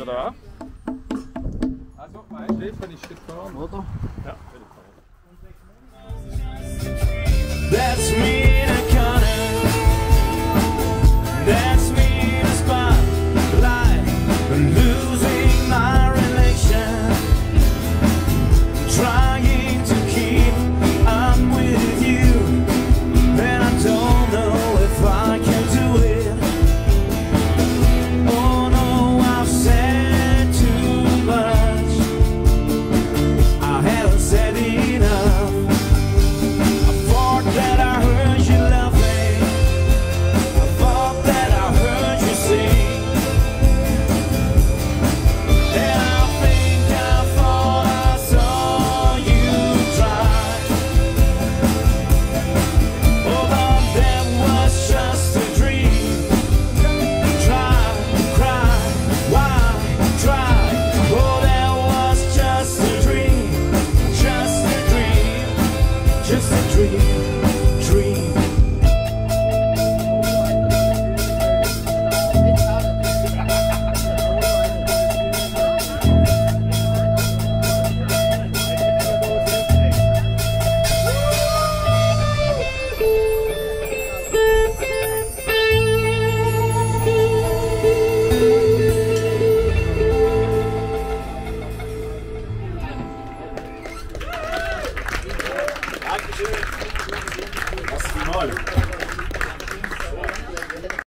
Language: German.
Oder was? Also, mein Stefan ist gefahren, oder? Ja, bin ich gefahren. Hola.